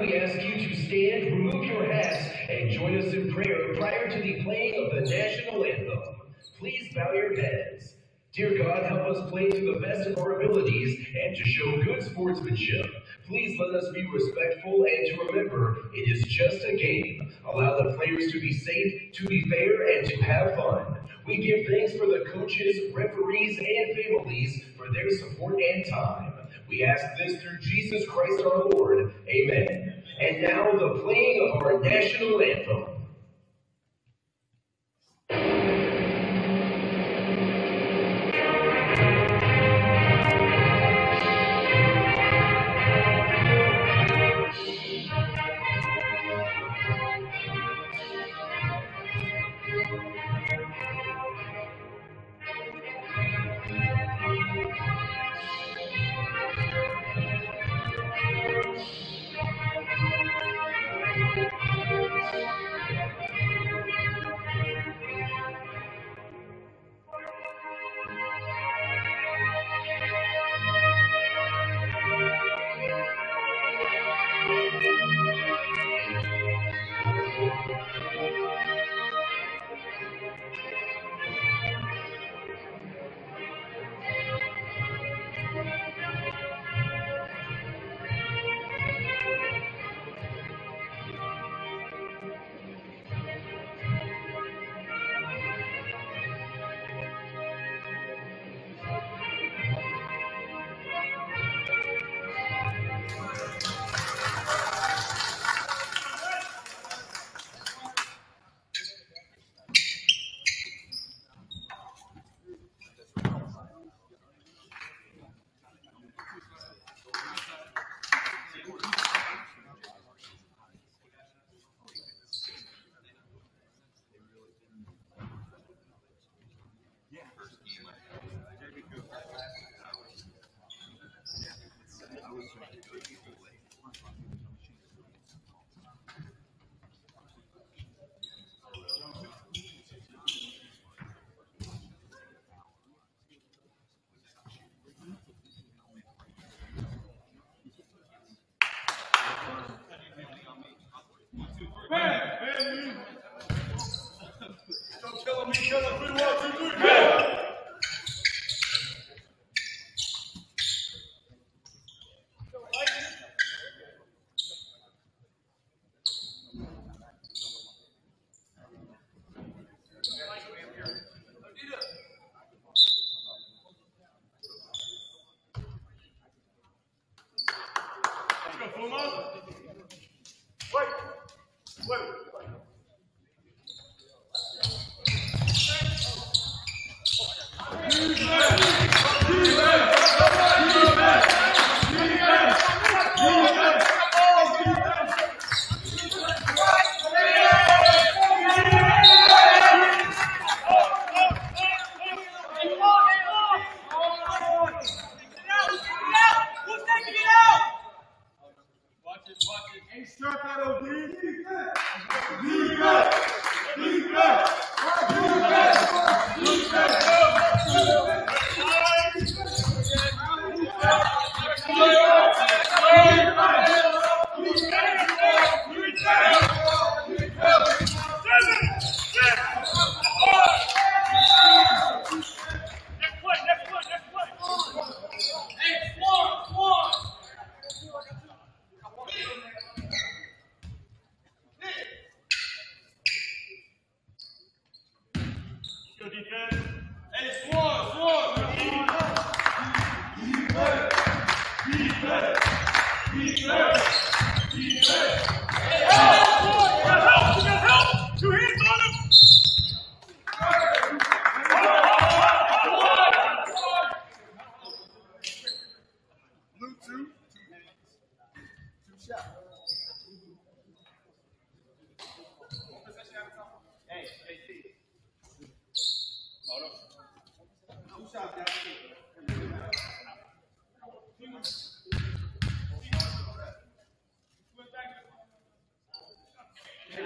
we ask you to stand, remove your hats, and join us in prayer prior to the playing of the national anthem. Please bow your heads. Dear God, help us play to the best of our abilities and to show good sportsmanship. Please let us be respectful and to remember it is just a game. Allow the players to be safe, to be fair, and to have fun. We give thanks for the coaches, referees, and families for their support and time. We ask this through Jesus Christ our Lord. Amen. And now the playing of our national anthem.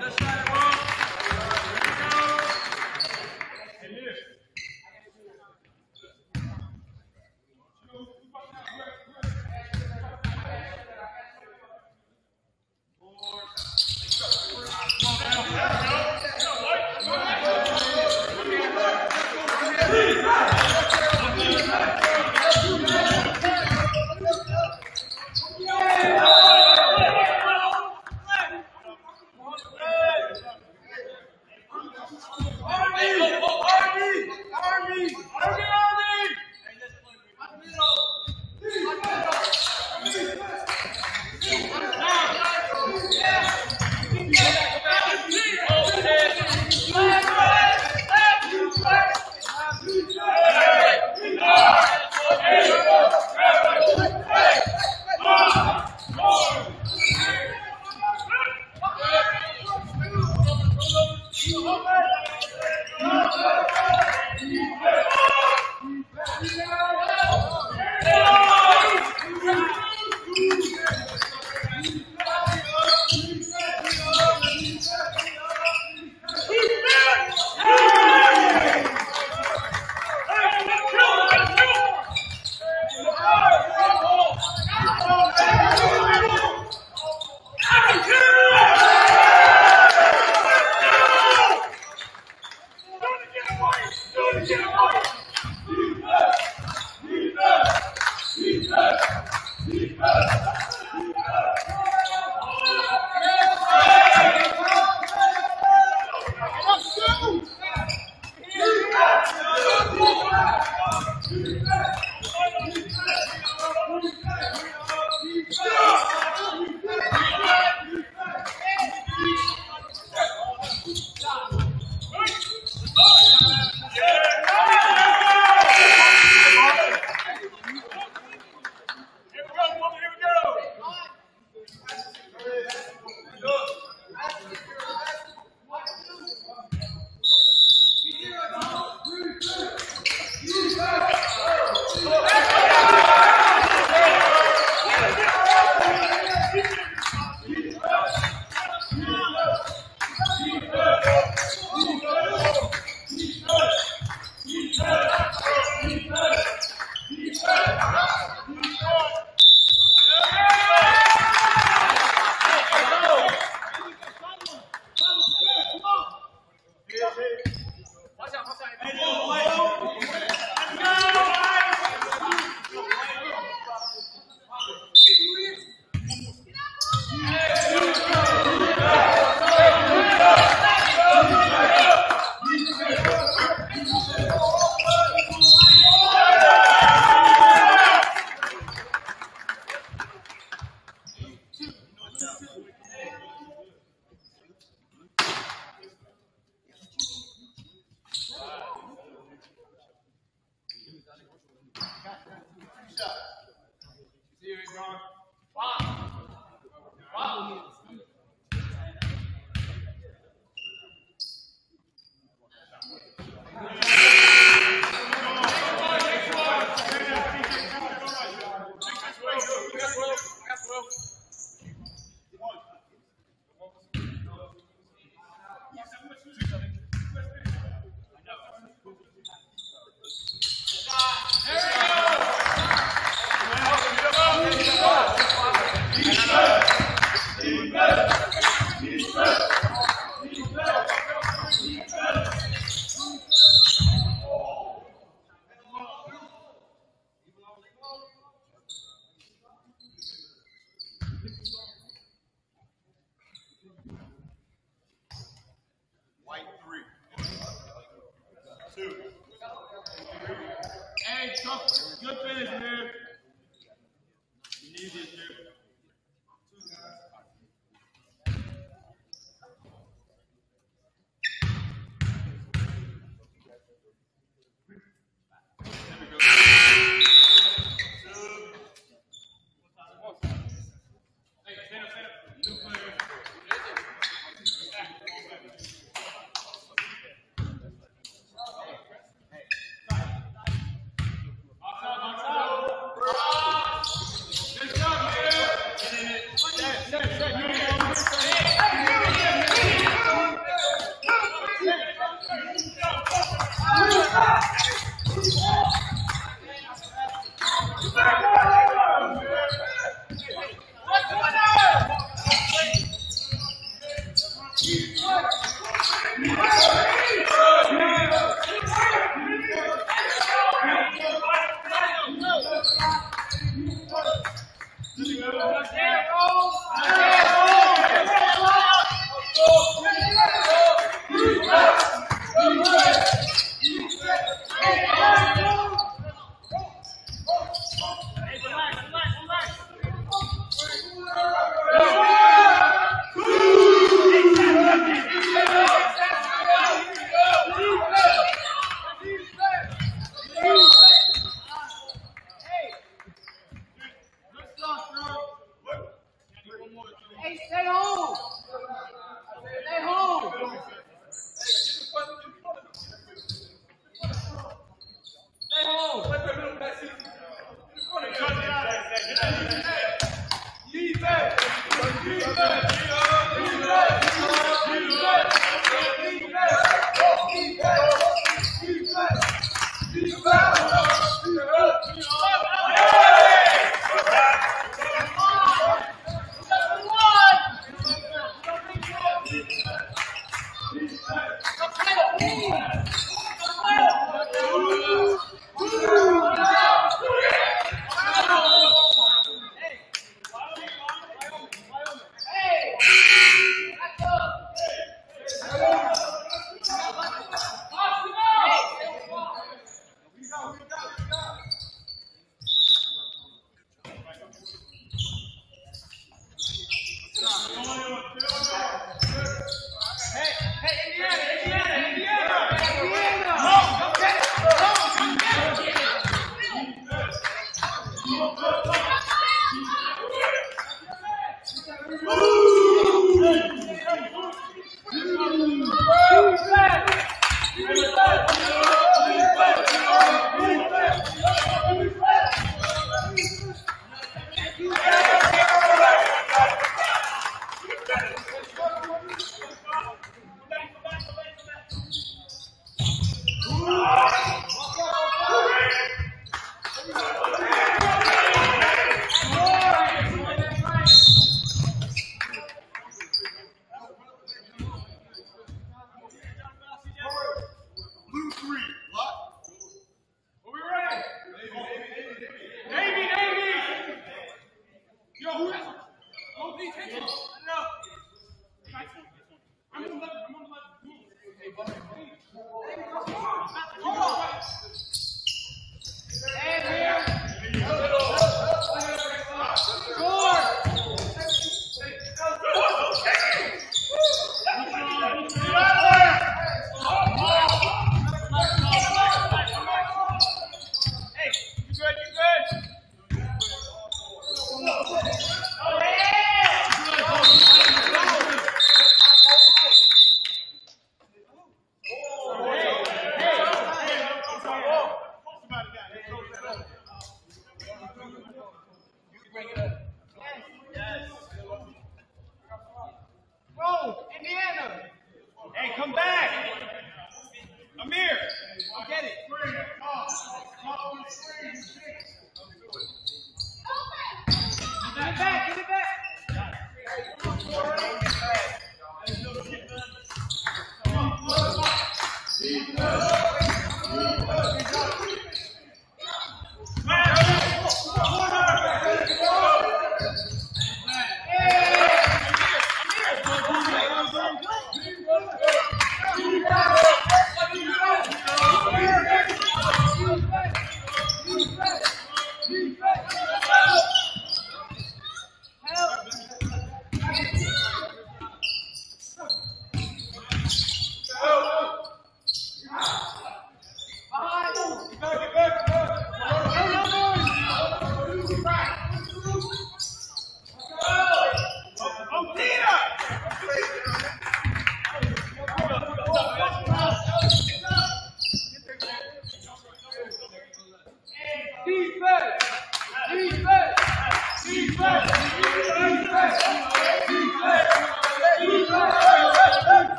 Let's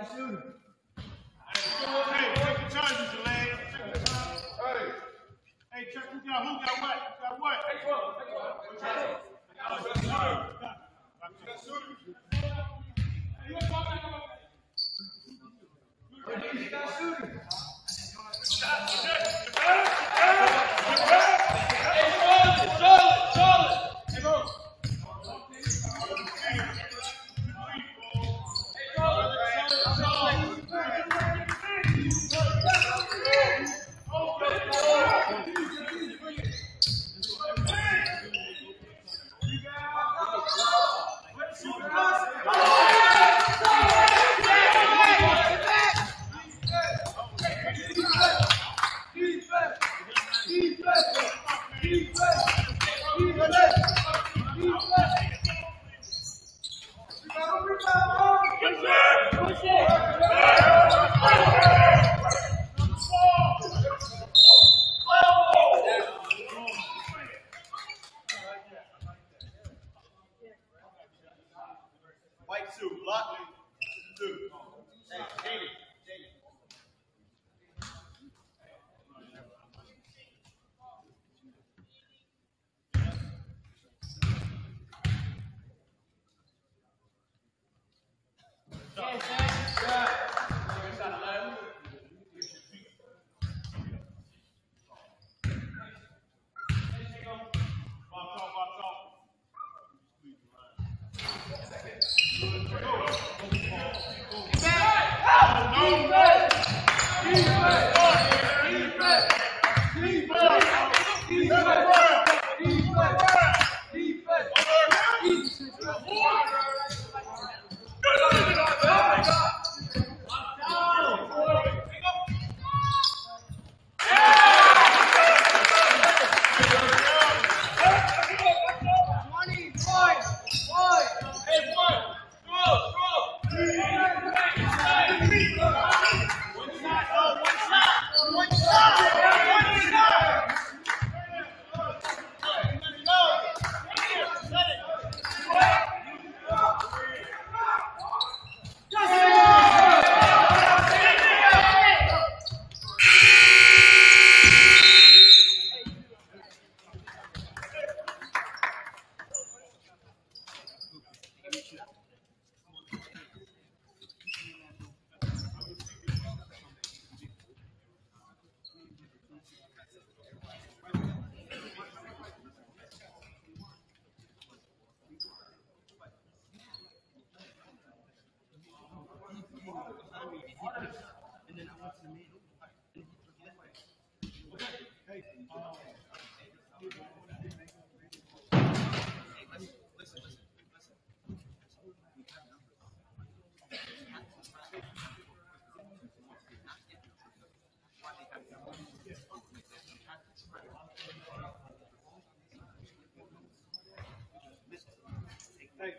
Absolutely. Hey,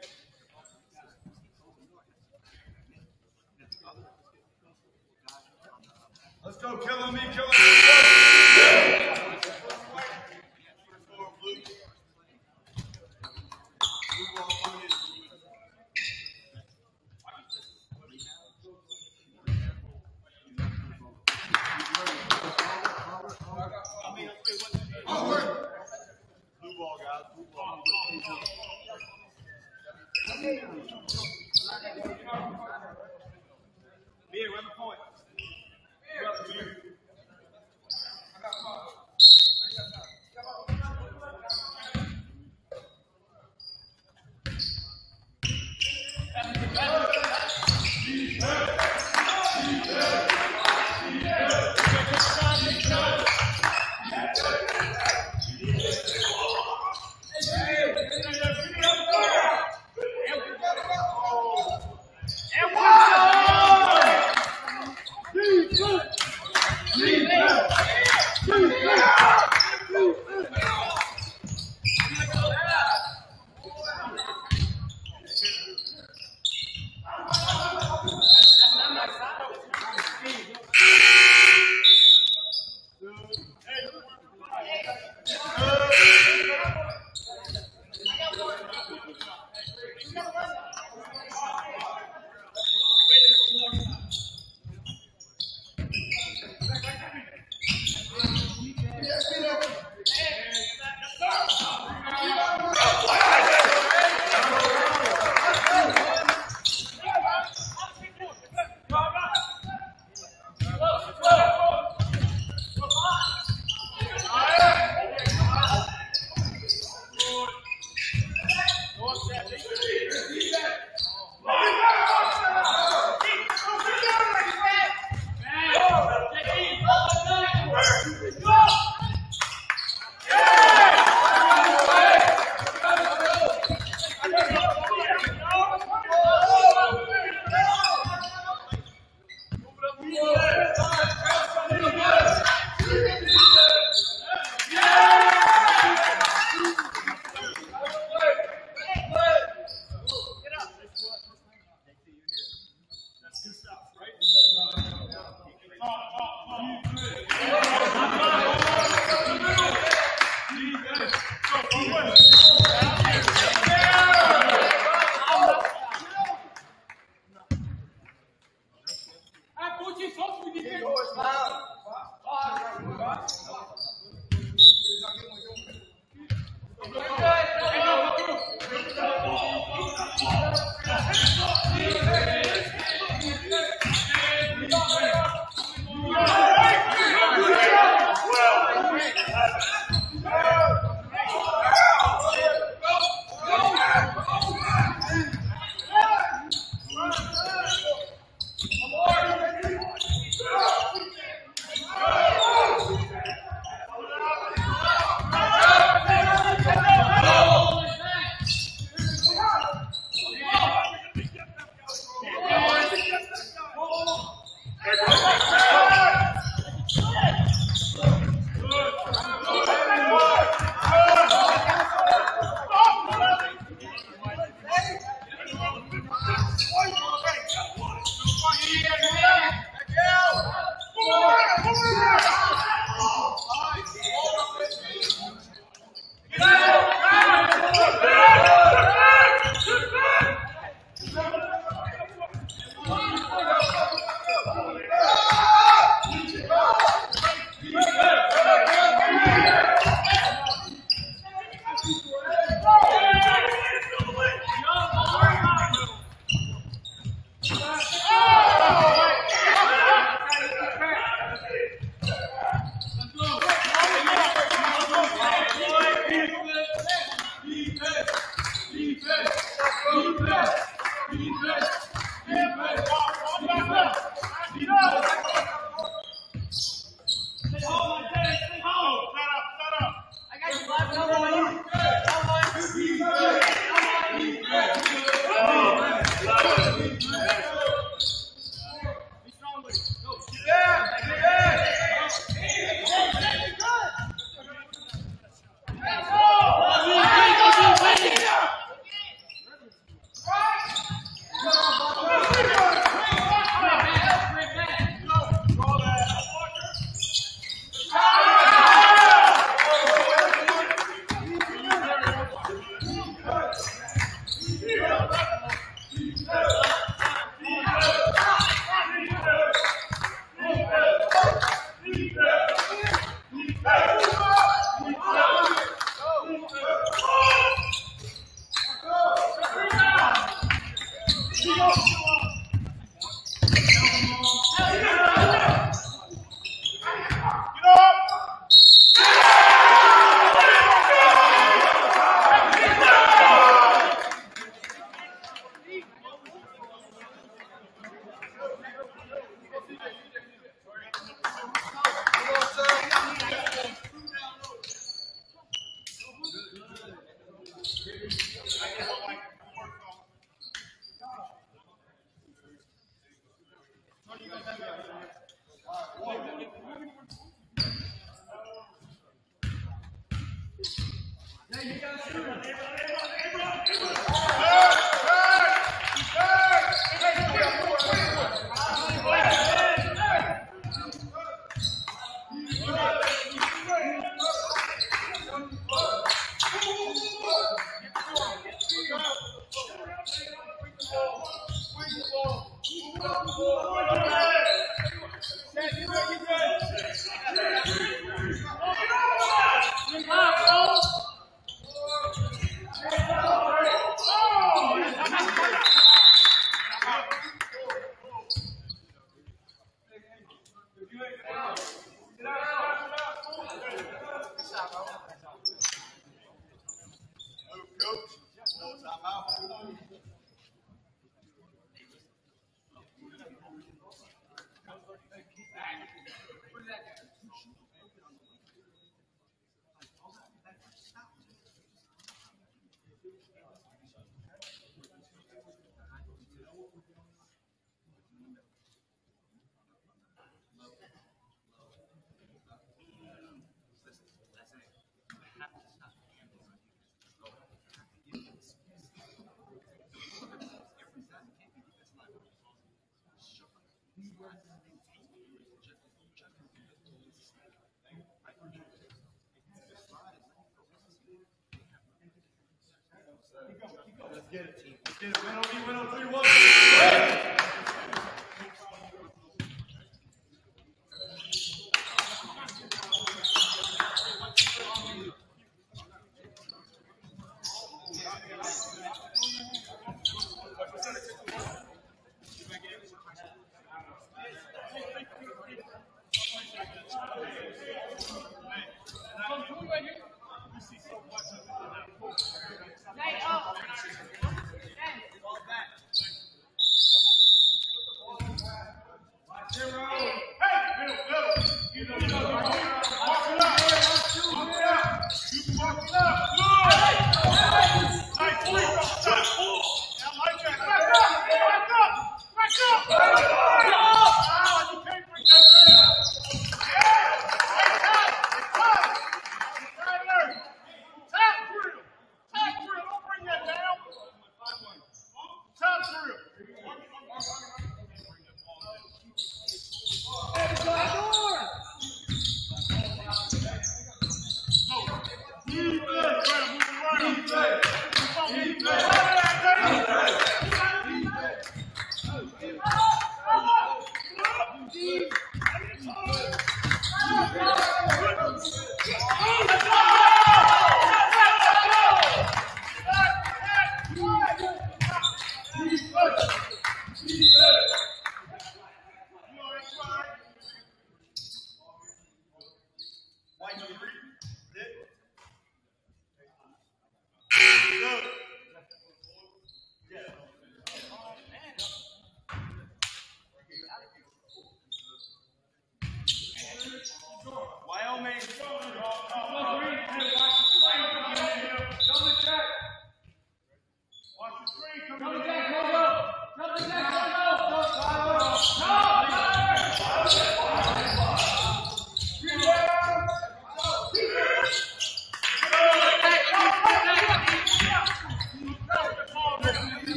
get it, team. Let's get it. Win on me, win on three, one.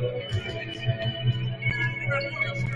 Thank you.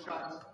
Shots.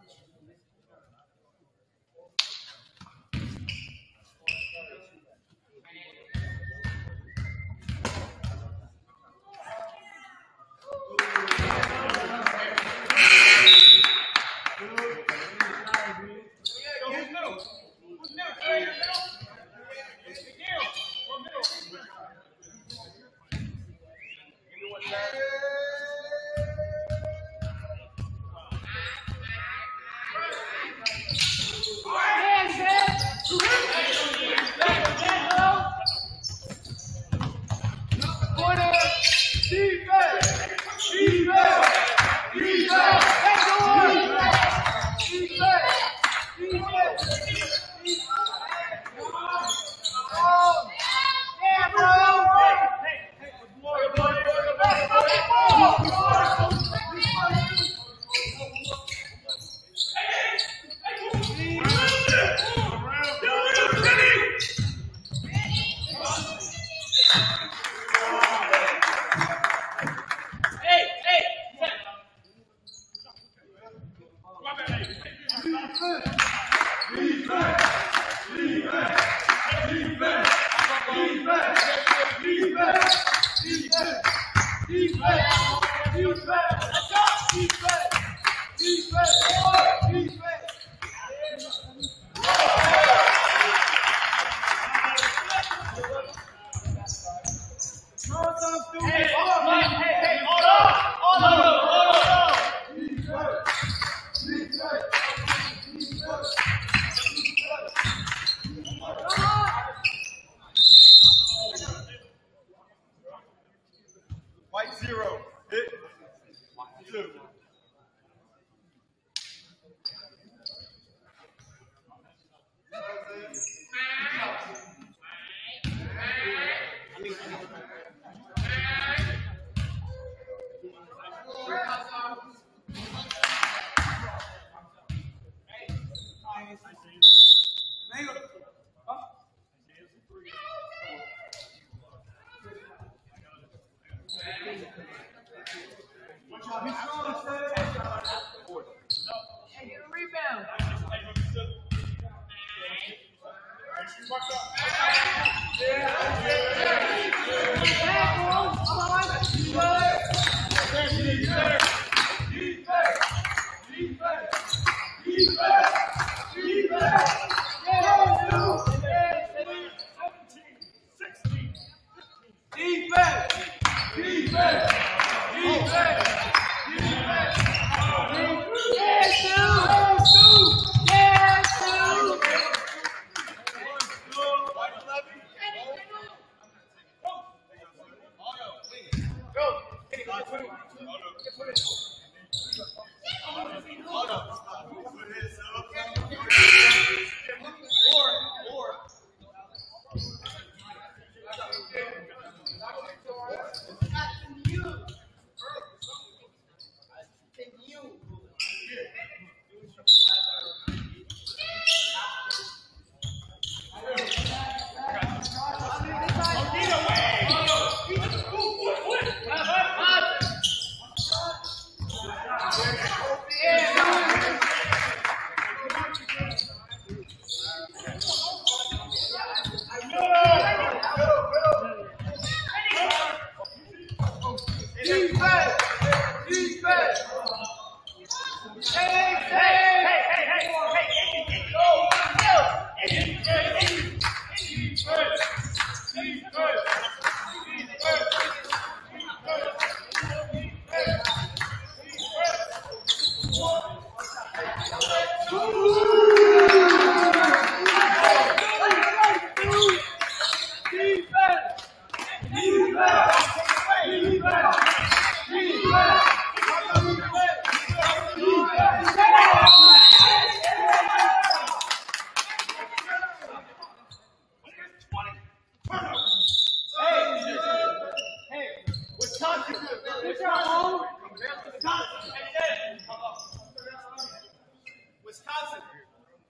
Wisconsin.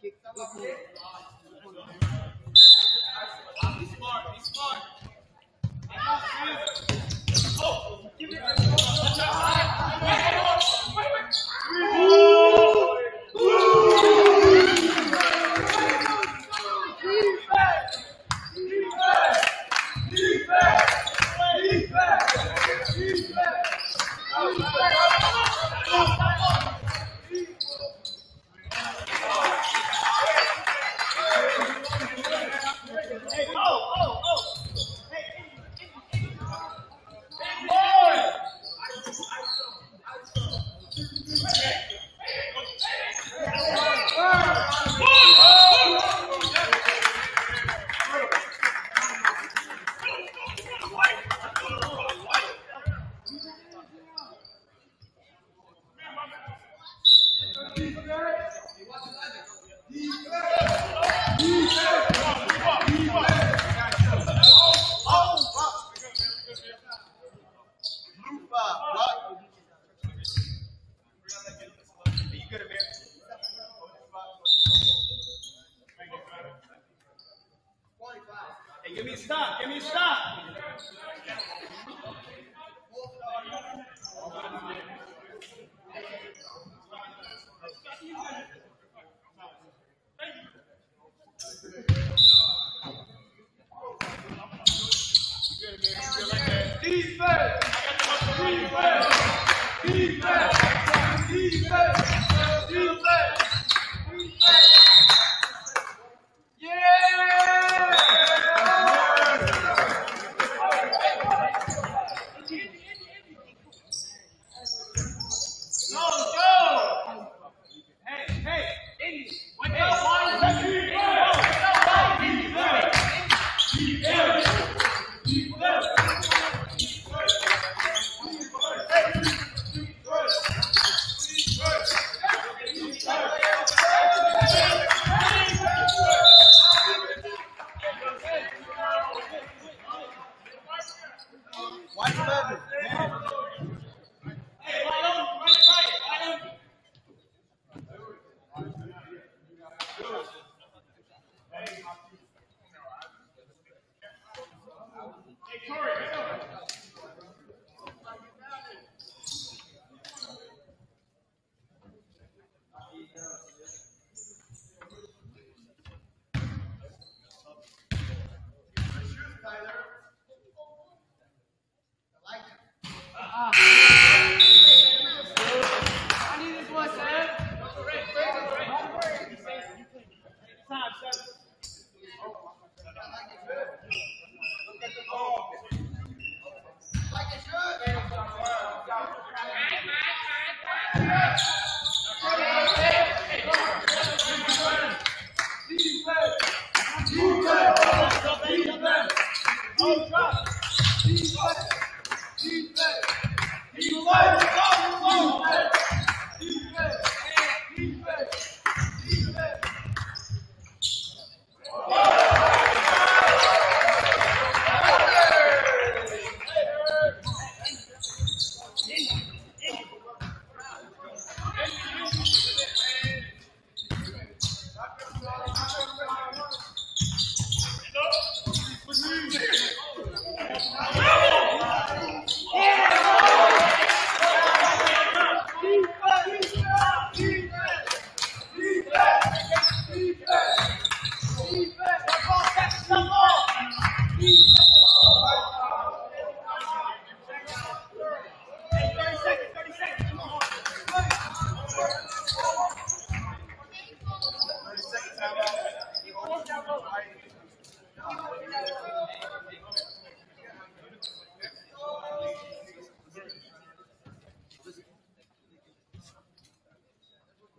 Be smart, be smart. Oh, give it.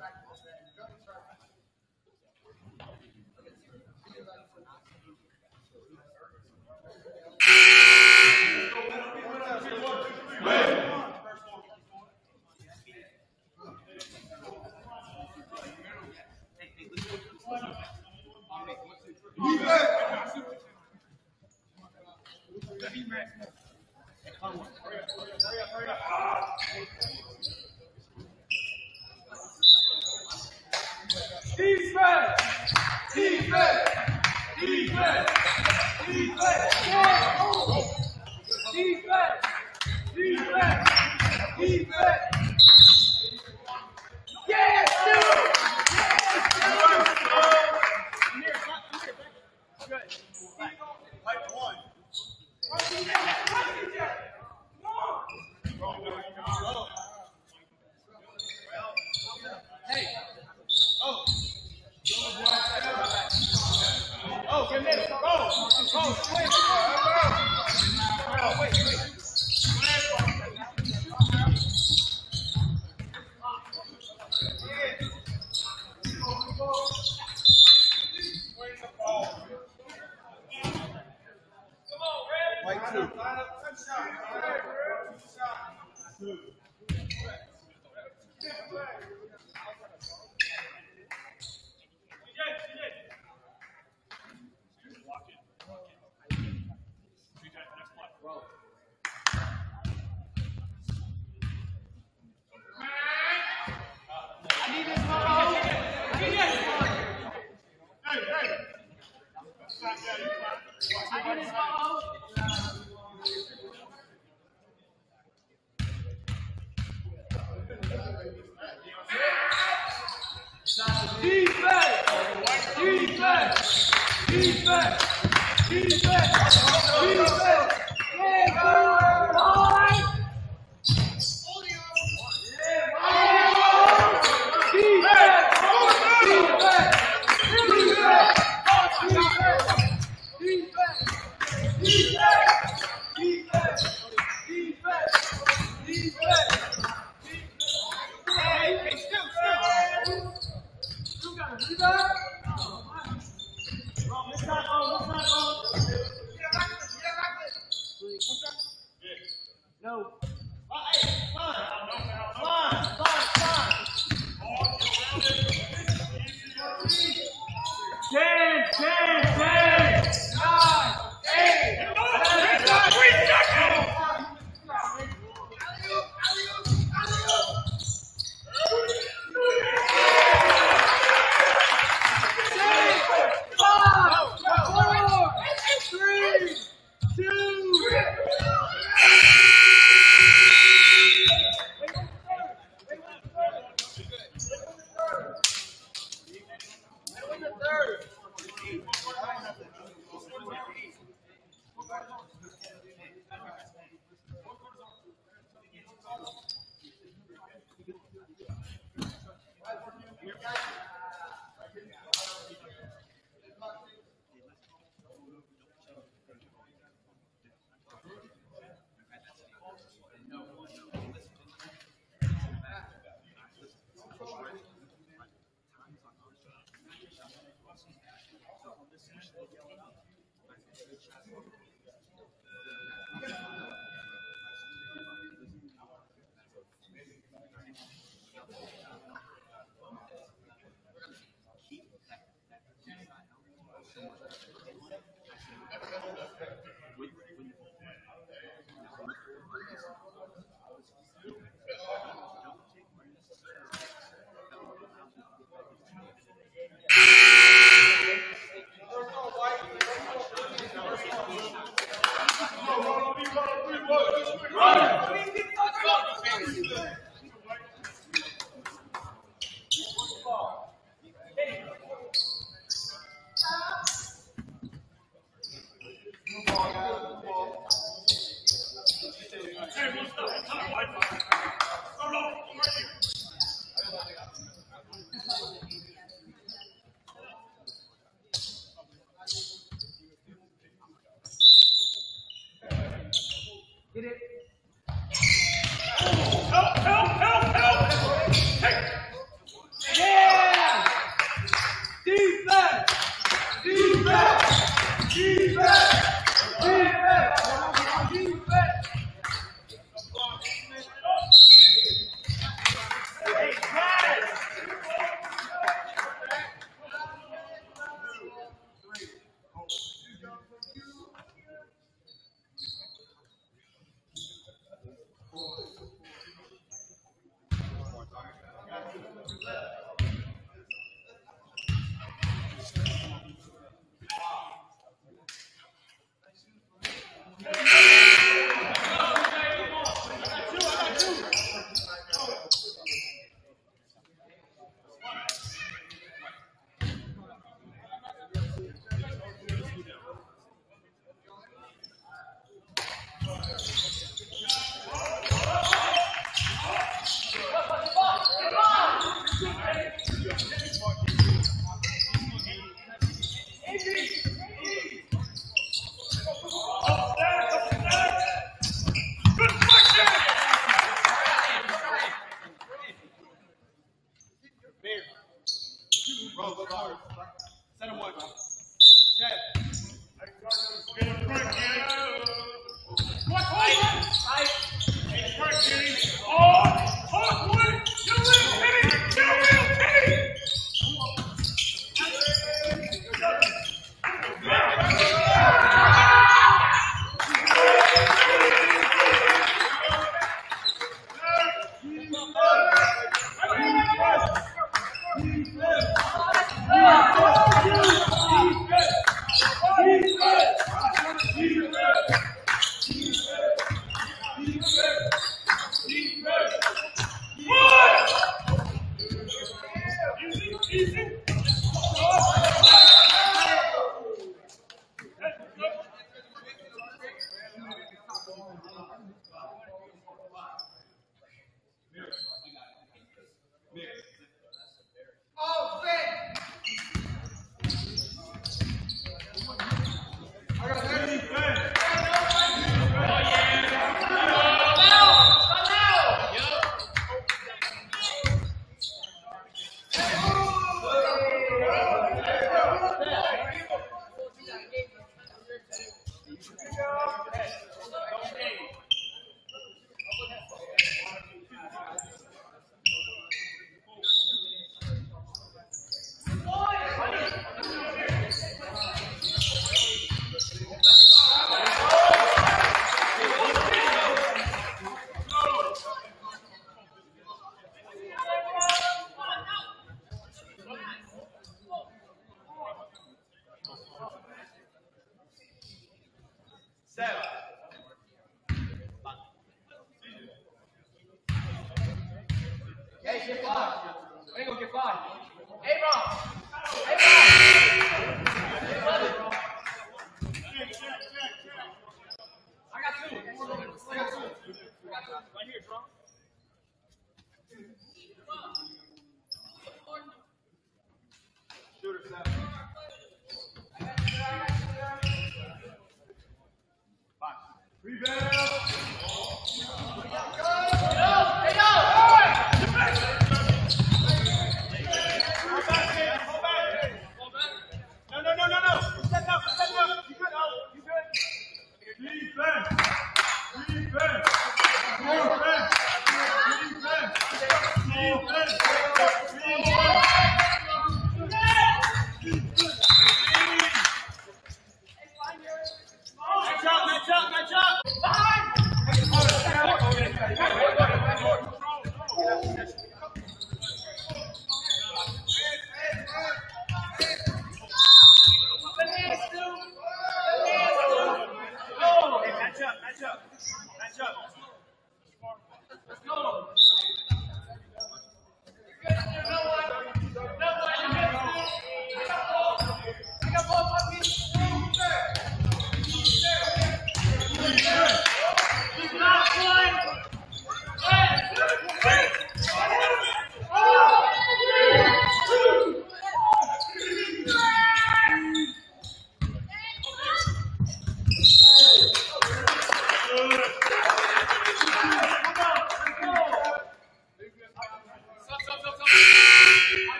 Hurry up, hurry up, hurry up. Like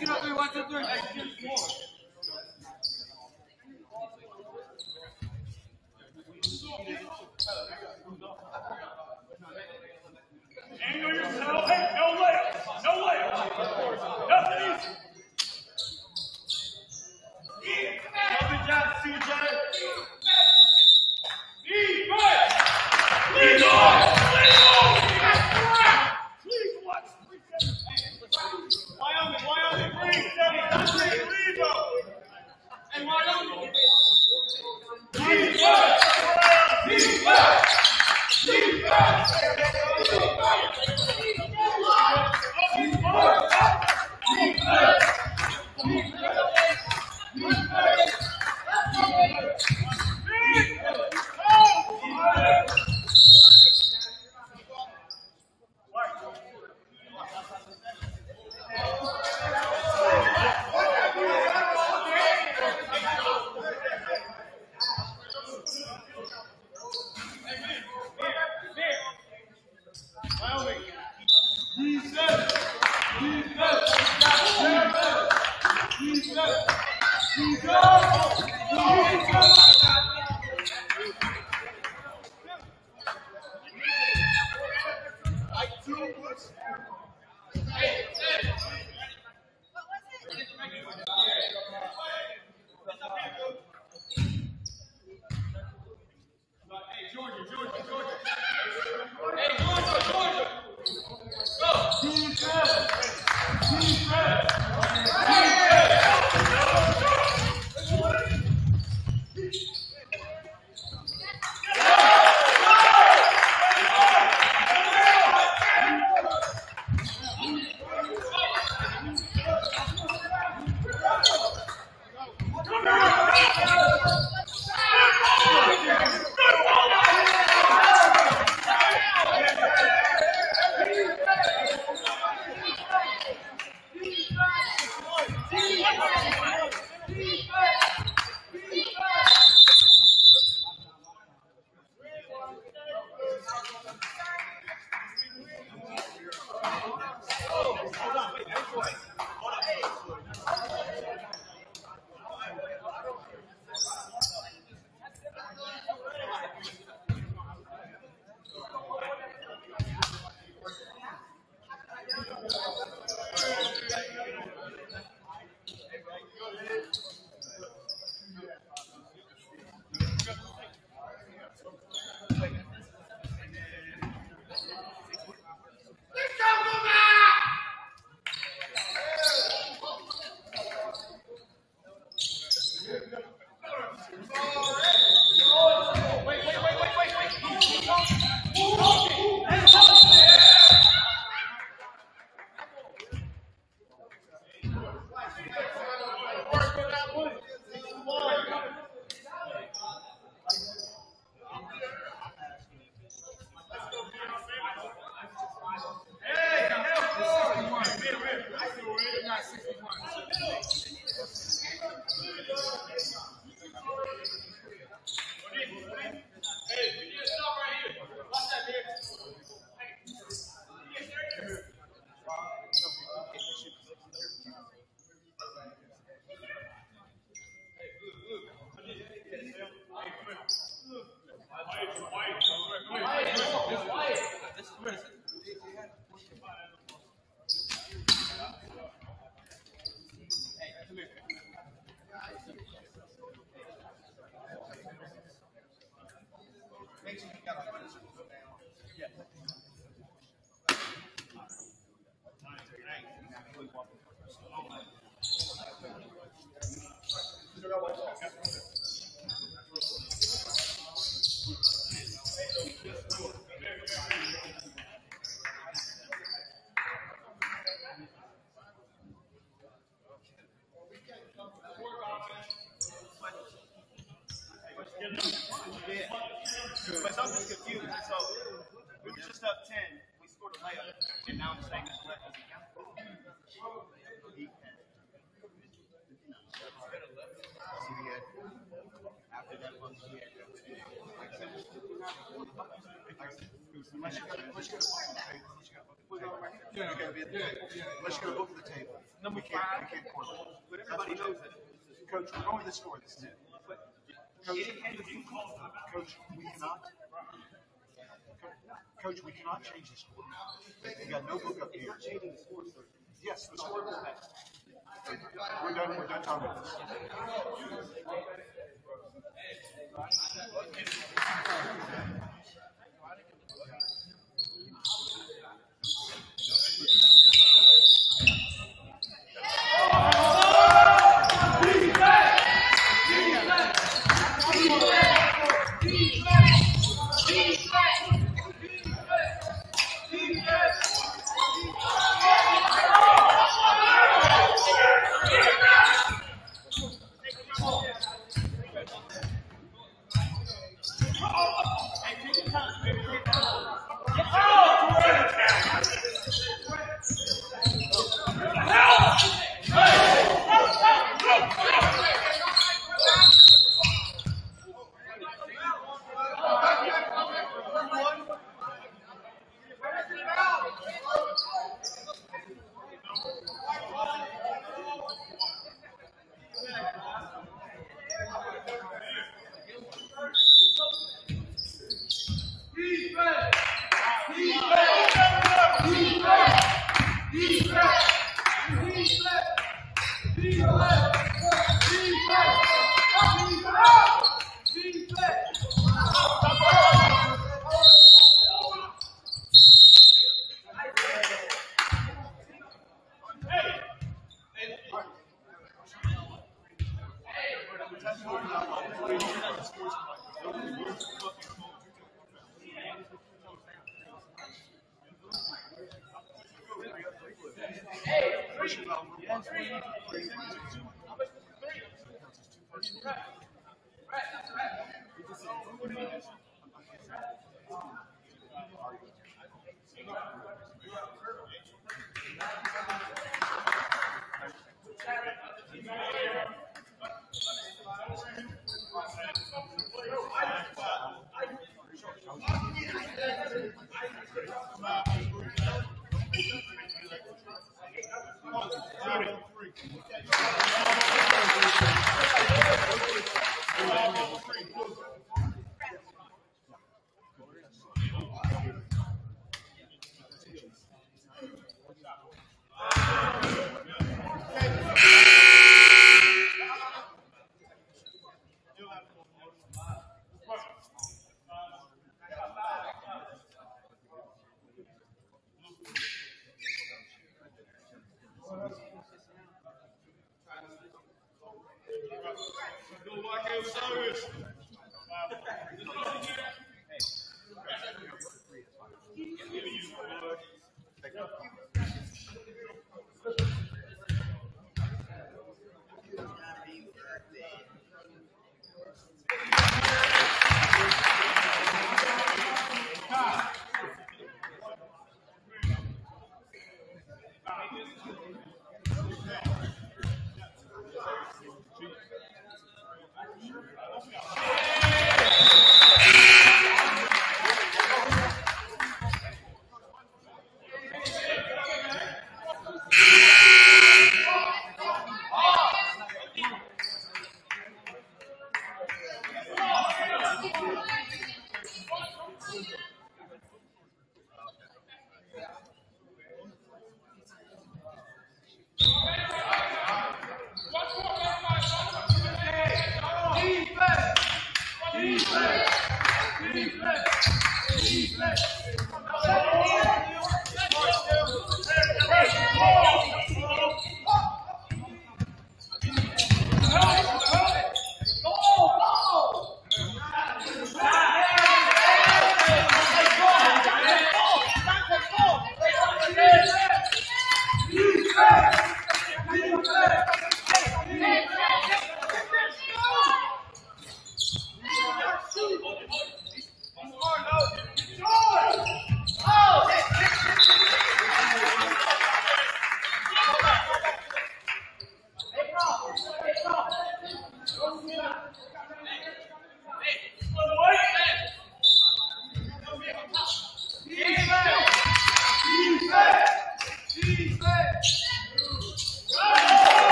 Execute on me, execute on three, one, Yeah, okay, be at the table. Unless you got a book on the table. Number We can't, five. we can't corner. But everybody knows that. Coach, we're going to the score this time. Coach, Coach, we cannot. Coach, we cannot change the score. We got no book up here. Yes, the score. Is next. We're done, we're done talking about this. Hey,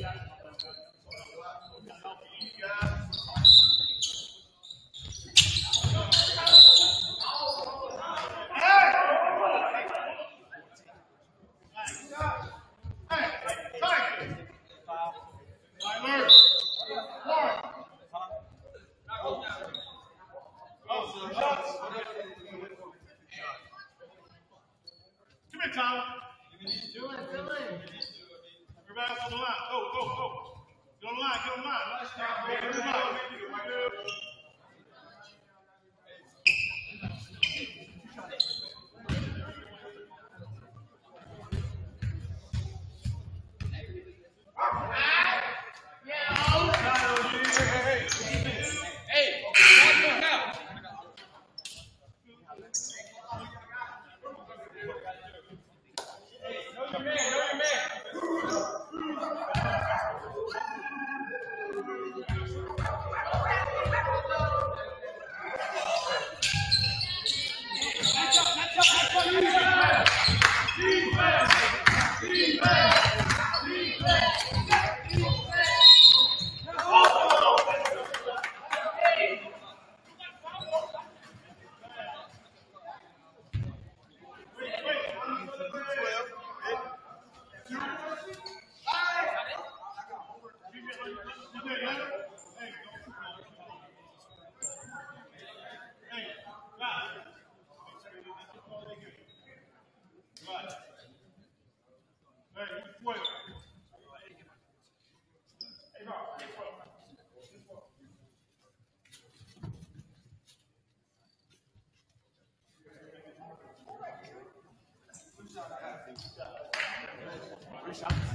Gracias. Shut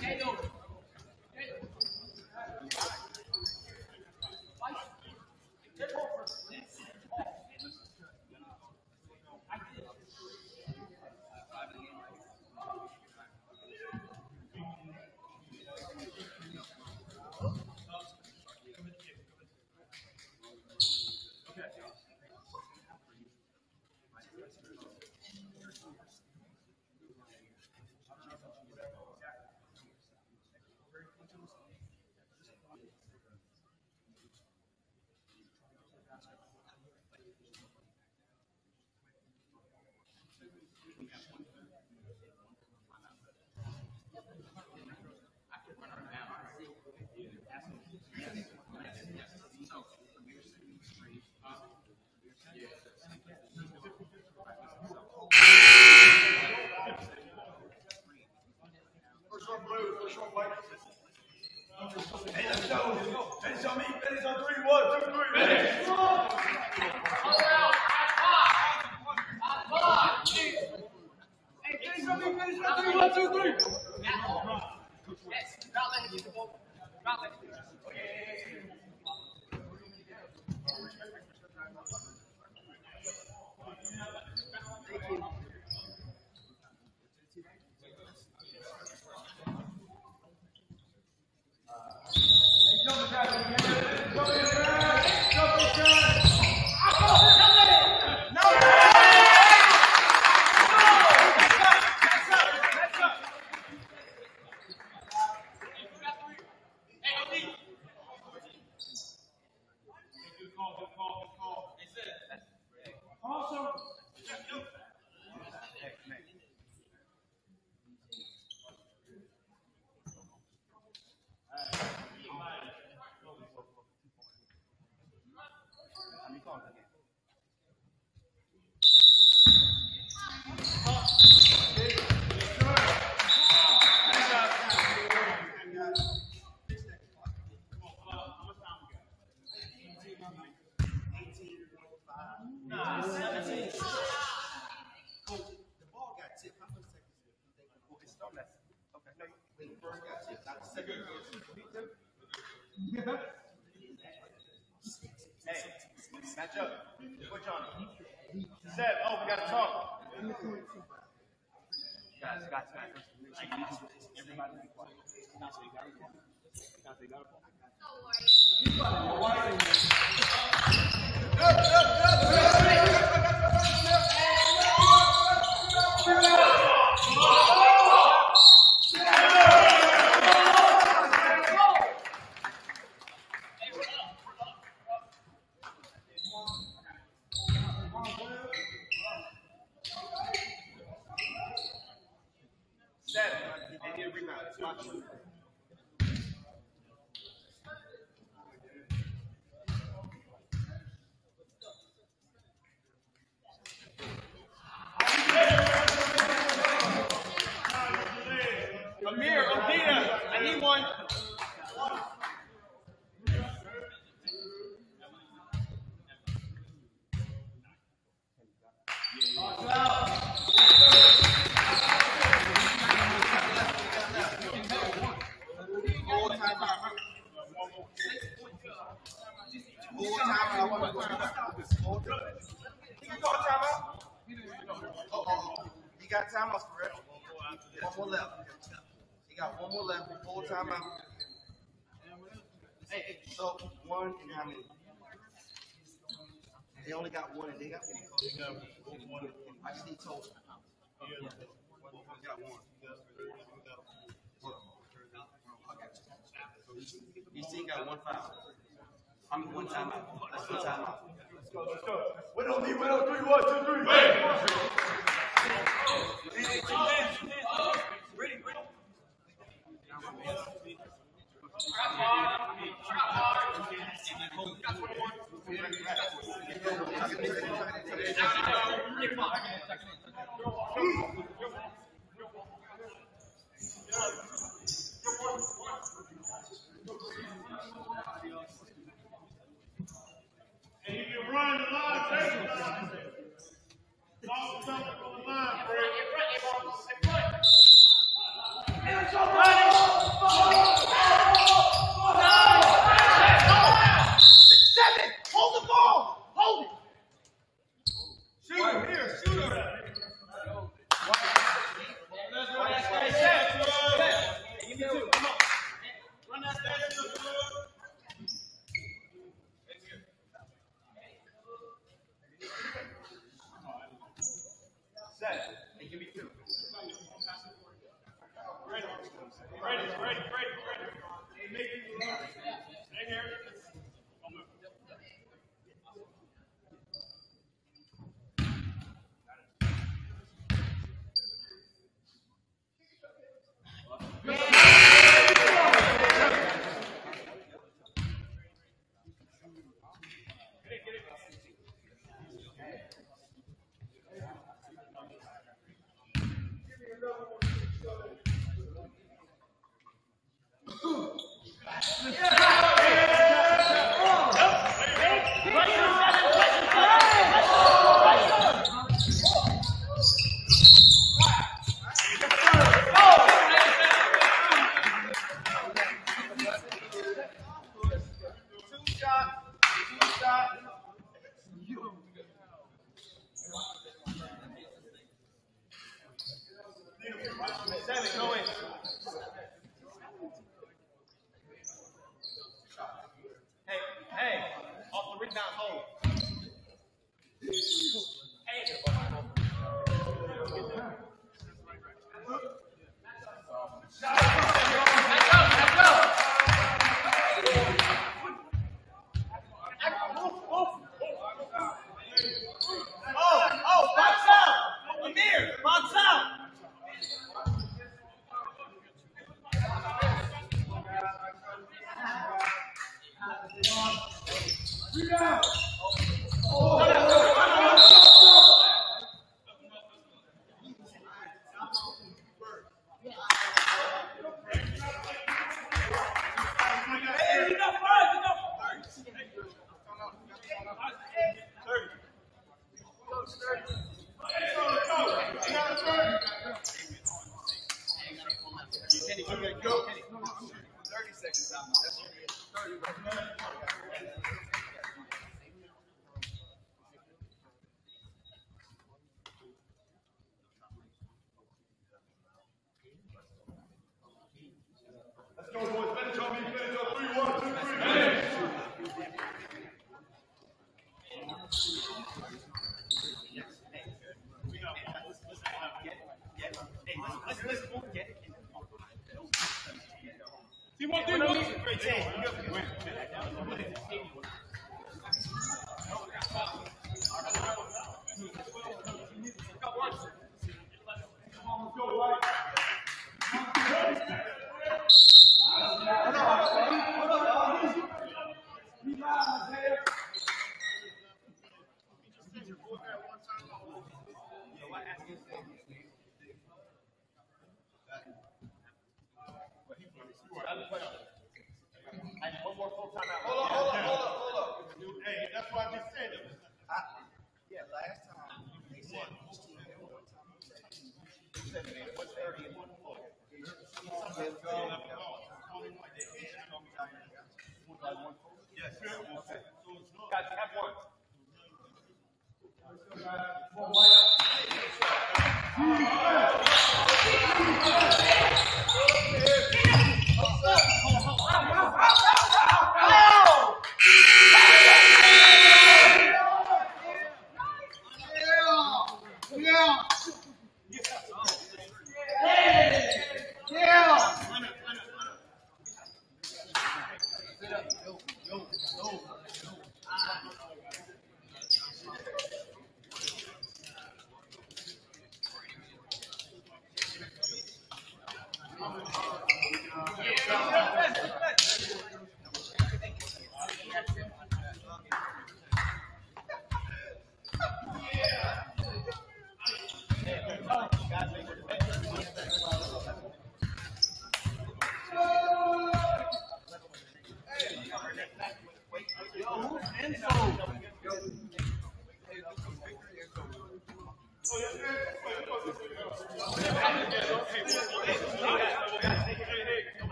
Hey, two, three. Not letting you. Not letting you.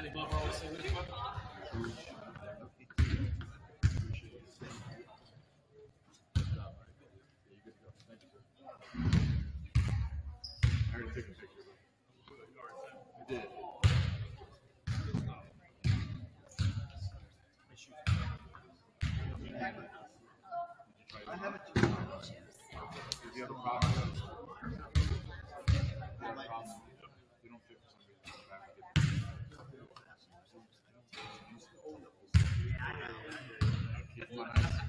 Kenny Glover always say, what do? I already a picture. Did. You have a problem? one.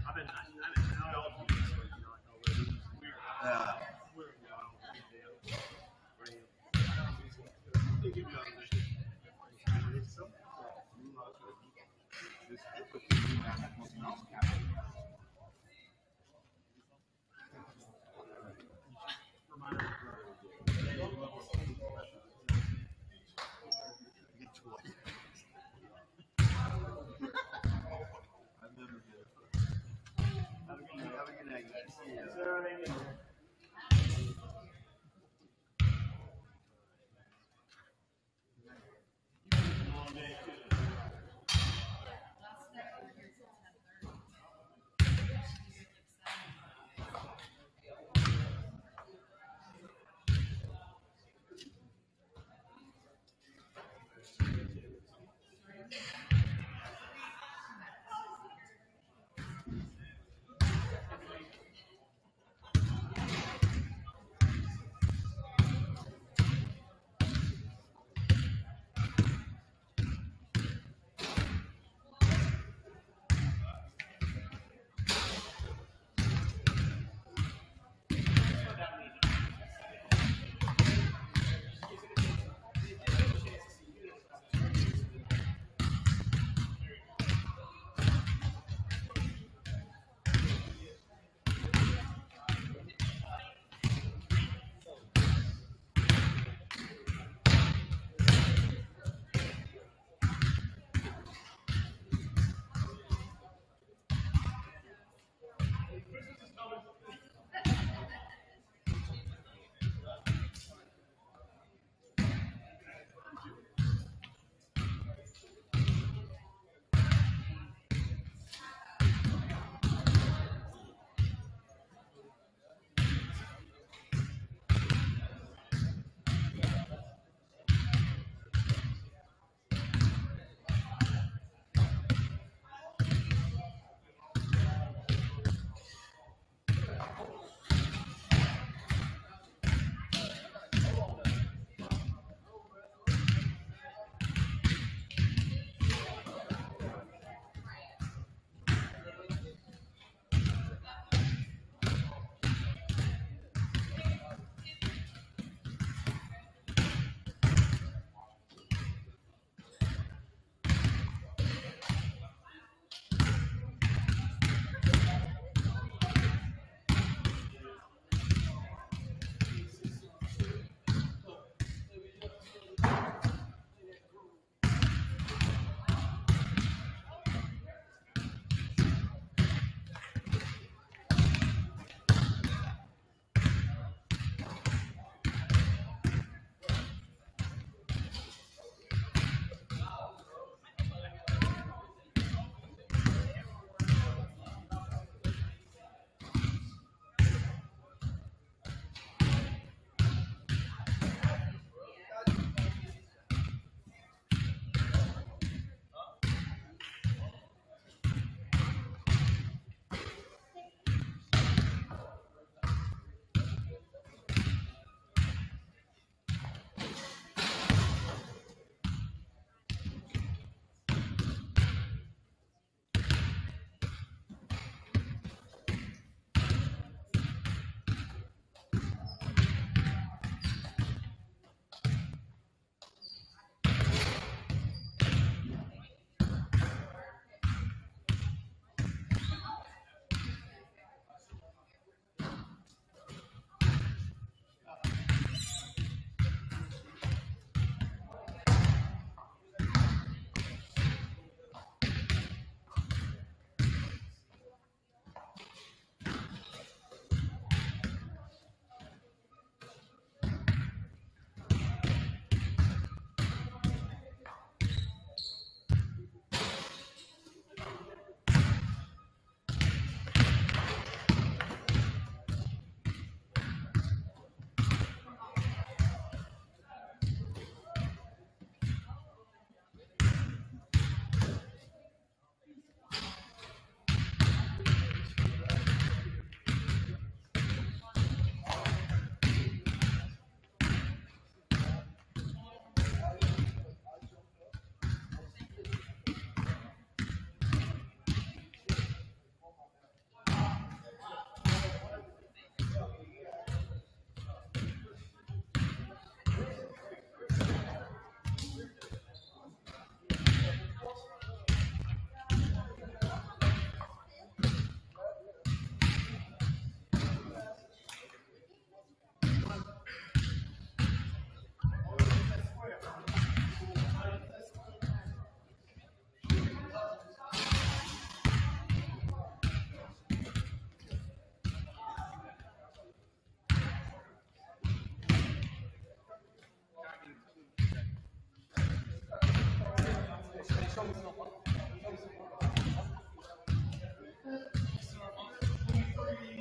Yang. You don't gotta be too flashy.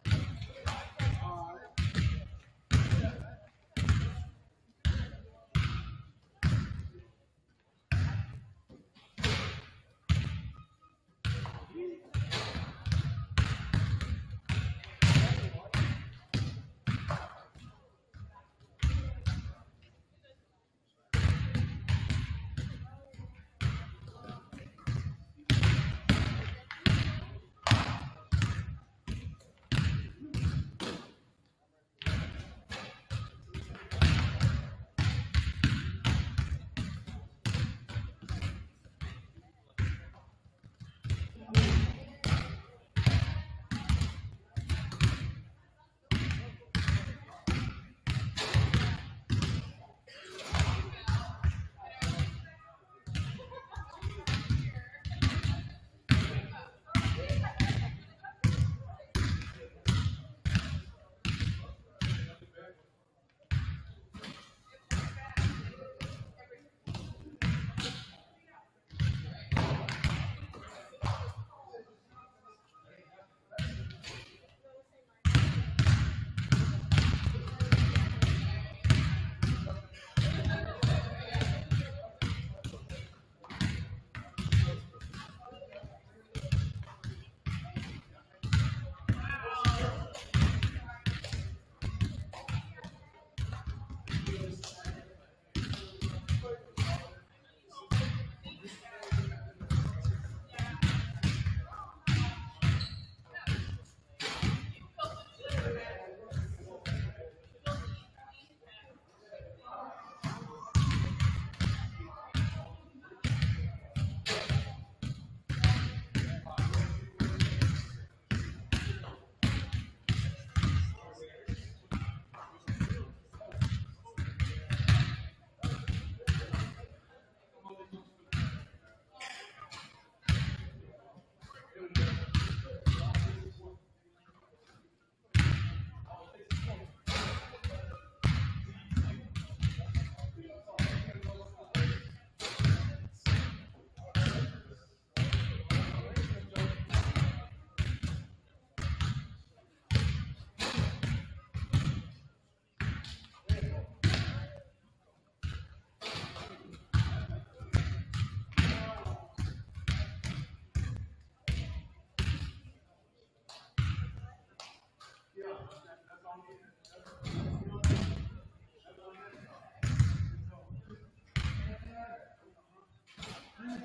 Thank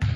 you.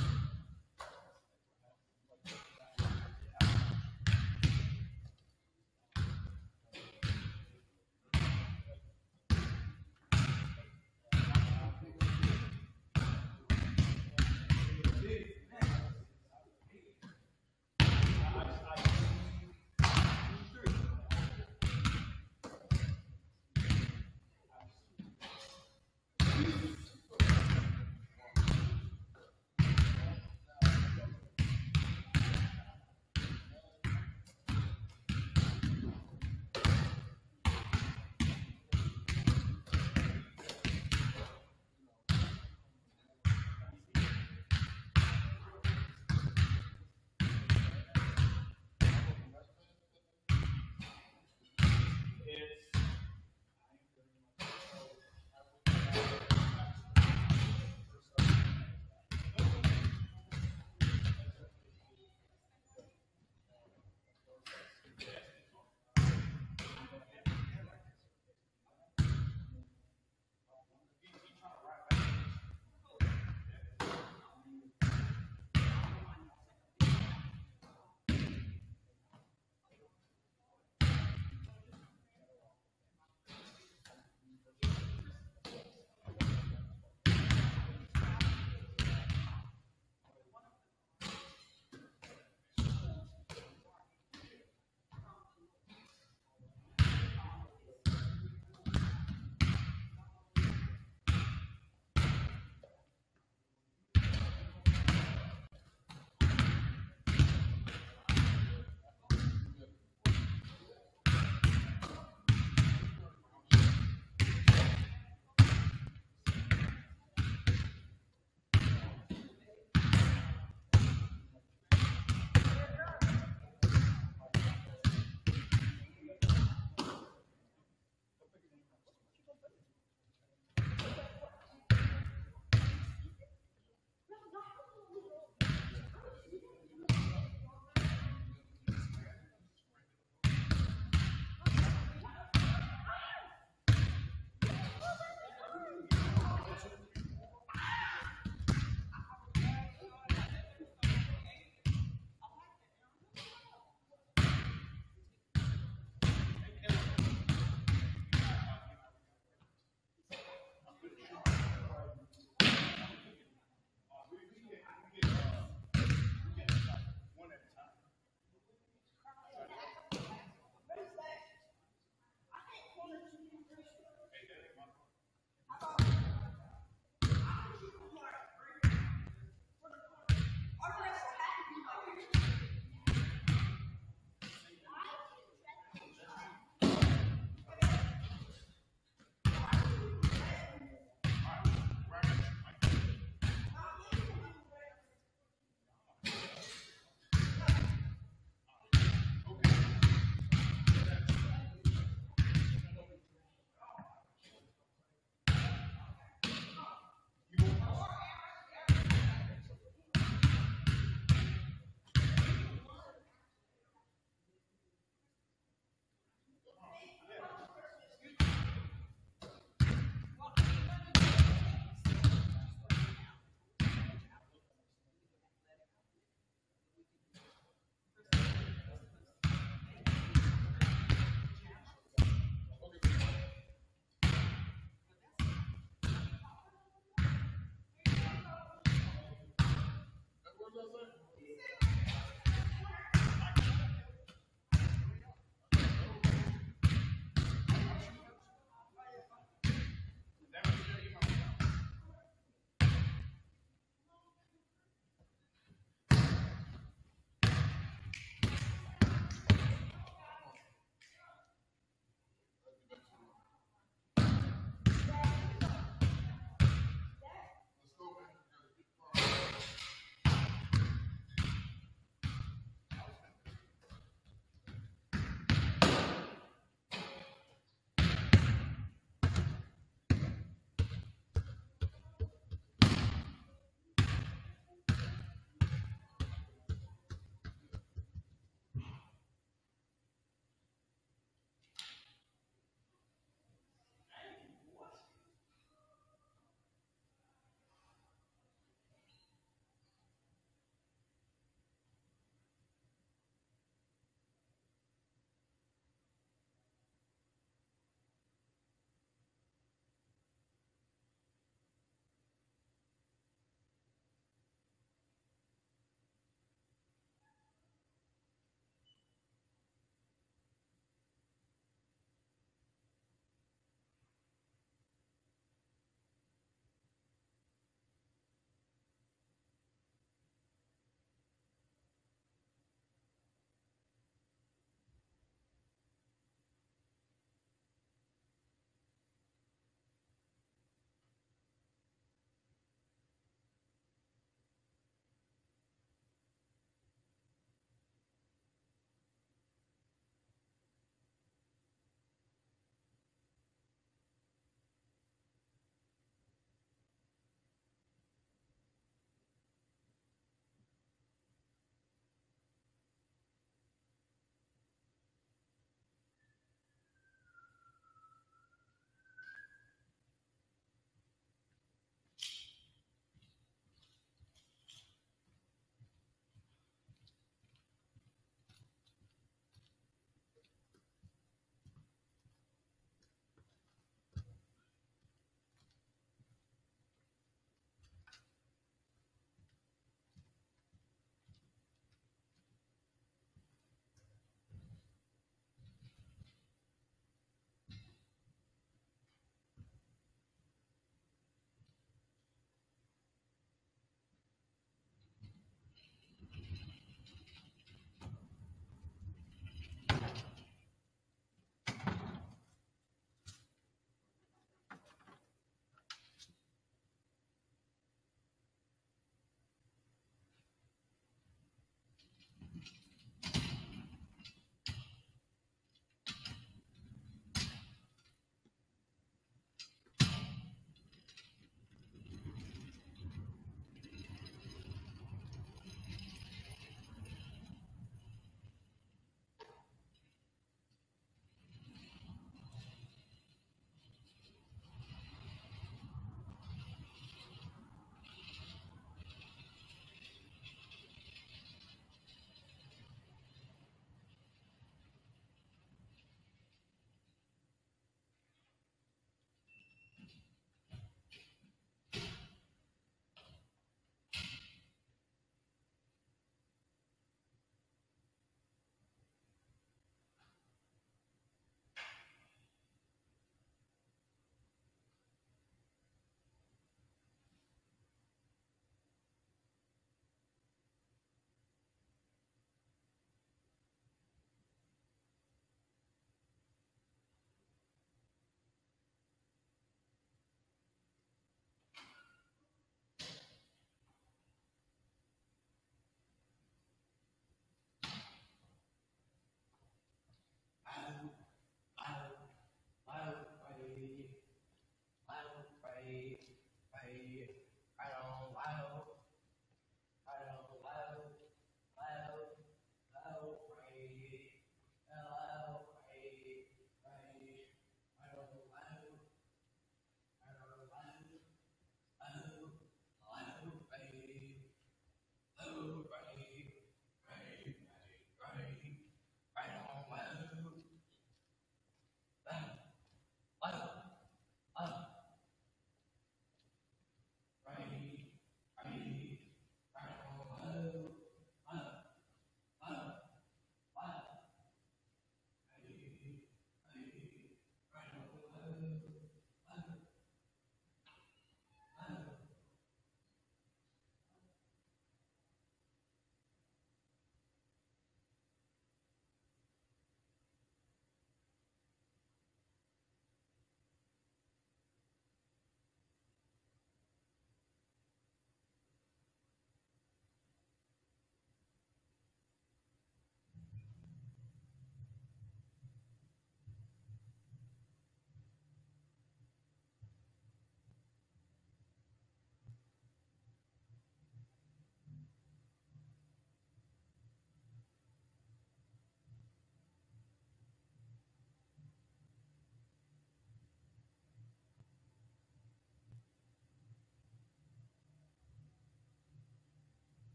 opportunity. Say?